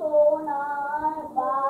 সোনার বাংলা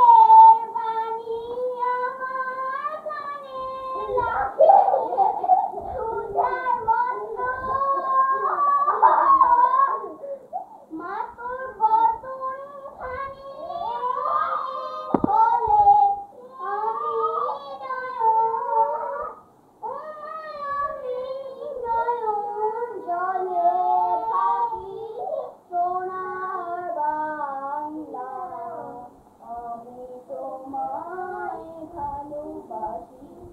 बाकी